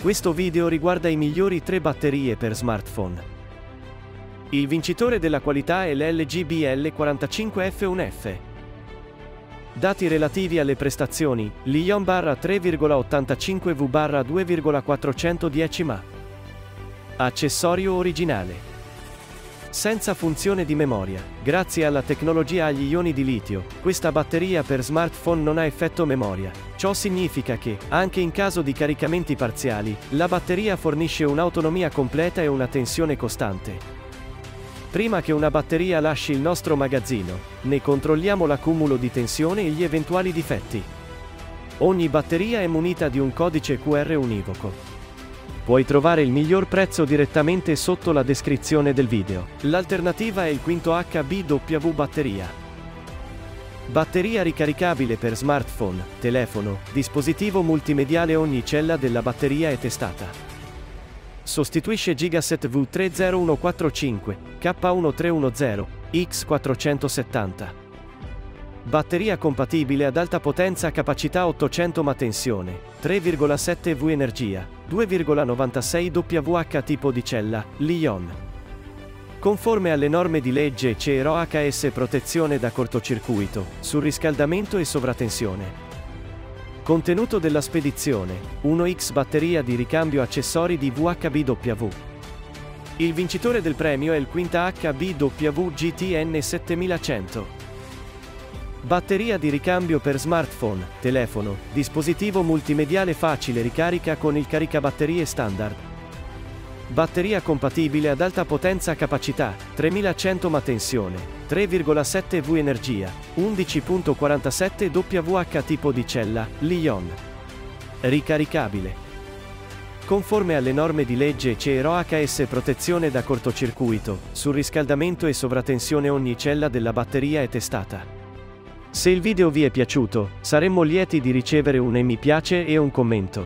Questo video riguarda i migliori 3 batterie per smartphone. Il vincitore della qualità è l'LG BL45F1F. Dati relativi alle prestazioni, l'Ion barra 3,85 V barra 2,410 mAh. Accessorio originale. Senza funzione di memoria. Grazie alla tecnologia agli ioni di litio, questa batteria per smartphone non ha effetto memoria. Ciò significa che, anche in caso di caricamenti parziali, la batteria fornisce un'autonomia completa e una tensione costante. Prima che una batteria lasci il nostro magazzino, ne controlliamo l'accumulo di tensione e gli eventuali difetti. Ogni batteria è munita di un codice QR univoco. Puoi trovare il miglior prezzo direttamente sotto la descrizione del video. L'alternativa è il quinto HBW batteria. Batteria ricaricabile per smartphone, telefono, dispositivo multimediale ogni cella della batteria è testata. Sostituisce Gigaset V30145, K1310, X470. Batteria compatibile ad alta potenza capacità 800 ma tensione, 3,7 V energia, 2,96 WH tipo di cella, Lion. Conforme alle norme di legge CERO HS protezione da cortocircuito, surriscaldamento e sovratensione. Contenuto della spedizione, 1X batteria di ricambio accessori di VHBW. Il vincitore del premio è il quinta HBW GTN 7100. Batteria di ricambio per smartphone, telefono, dispositivo multimediale facile ricarica con il caricabatterie standard. Batteria compatibile ad alta potenza capacità, 3100 ma tensione, 3,7 V energia, 11.47 WH tipo di cella, Lion. Ricaricabile. Conforme alle norme di legge CERO HS protezione da cortocircuito, surriscaldamento e sovratensione ogni cella della batteria è testata. Se il video vi è piaciuto, saremmo lieti di ricevere un mi piace e un commento.